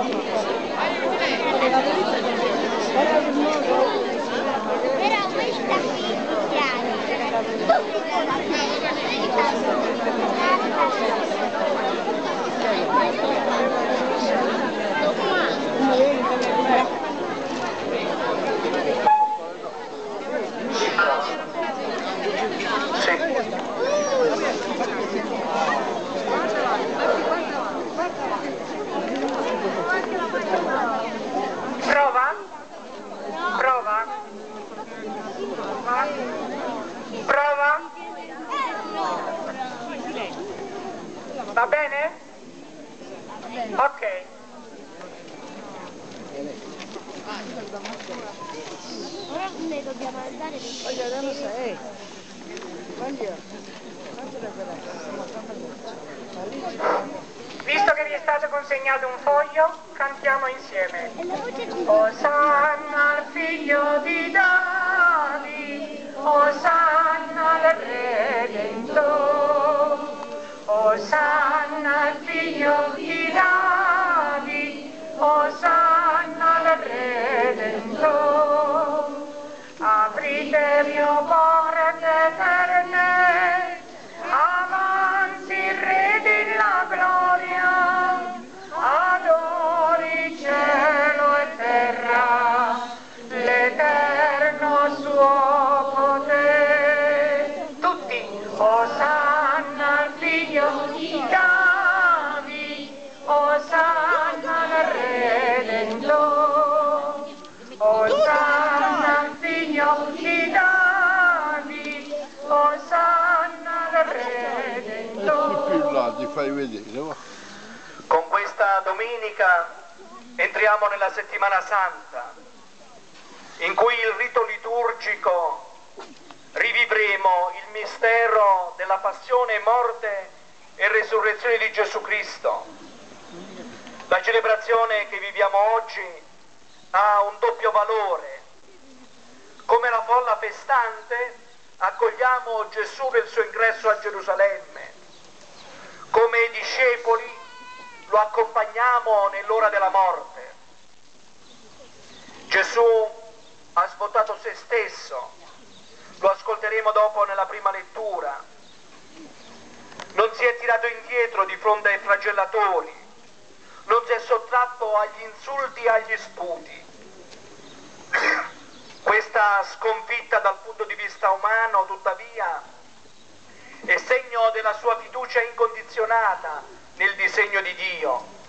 Era uma estafilha. Va bene? Ok. Ora ne dobbiamo andare perché Visto che vi è stato consegnato un foglio, cantiamo insieme. Osanna al figlio di Davi, Osanna al figlio di Davi, Osanna al Redentore. Aprite mio porte eterne, avanti il Re della gloria, adori cielo e terra, l'eterno suo potere. Tutti, Osanna al figlio di Davi, fai vedere. Con questa domenica entriamo nella settimana santa, in cui il rito liturgico rivivremo il mistero della passione, morte e resurrezione di Gesù Cristo. La celebrazione che viviamo oggi ha un doppio valore. Come la folla festante accogliamo Gesù nel suo ingresso a Gerusalemme. Come discepoli lo accompagniamo nell'ora della morte. Gesù ha svuotato se stesso, lo ascolteremo dopo nella prima lettura. Non si è tirato indietro di fronte ai flagellatori, non si è sottratto agli insulti e agli sputi. Questa sconfitta dal punto di vista umano, tuttavia, è segno della sua fiducia incondizionata nel disegno di Dio